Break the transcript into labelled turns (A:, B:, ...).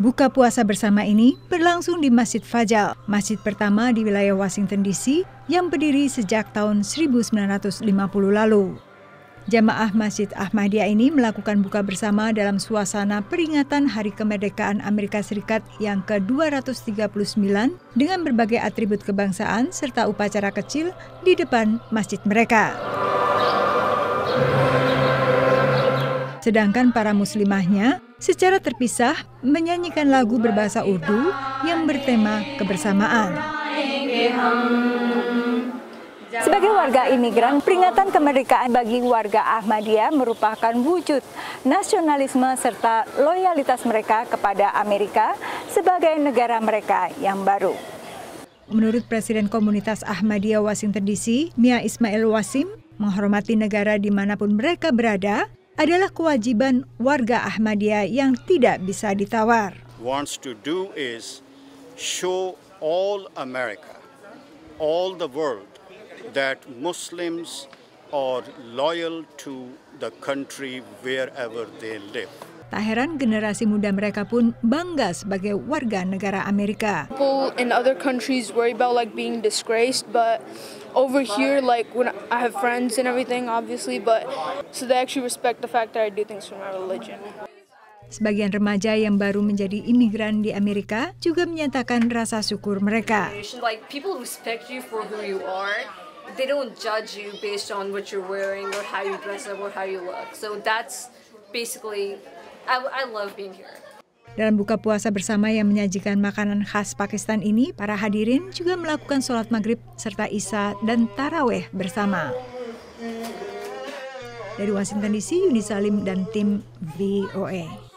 A: Buka puasa bersama ini berlangsung di Masjid Fajal, masjid pertama di wilayah Washington DC yang berdiri sejak tahun 1950 lalu. Jamaah Masjid Ahmadiyah ini melakukan buka bersama dalam suasana peringatan Hari Kemerdekaan Amerika Serikat yang ke-239 dengan berbagai atribut kebangsaan serta upacara kecil di depan masjid mereka. Sedangkan para muslimahnya secara terpisah menyanyikan lagu berbahasa Urdu yang bertema kebersamaan. Sebagai warga imigran, peringatan kemerdekaan bagi warga Ahmadiyah merupakan wujud nasionalisme serta loyalitas mereka kepada Amerika sebagai negara mereka yang baru. Menurut Presiden Komunitas Ahmadiyah Washington DC, Mia Ismail Wasim, menghormati negara di mana pun mereka berada adalah kewajiban warga Ahmadiyah yang tidak bisa ditawar.
B: Wants to do is show all America, all the world that Muslims are loyal to the country wherever they live.
A: Tak heran generasi muda mereka pun bangga sebagai warga negara Amerika.
C: People in other countries worry about like being disgraced, but over here, like when I have friends and everything, obviously, but so they actually respect the fact that I do things for my religion.
A: Sebagian remaja yang baru menjadi imigran di Amerika juga menyatakan rasa syukur mereka.
D: Like people respect you for who you are. They don't judge you based on what you're wearing or how you dress up or how you look. So that's basically I, I love being here.
A: Dalam buka puasa bersama yang menyajikan makanan khas Pakistan ini, para hadirin juga melakukan sholat maghrib serta isya dan taraweh bersama. Dari Washington DC, Yuni Salim dan tim VOA.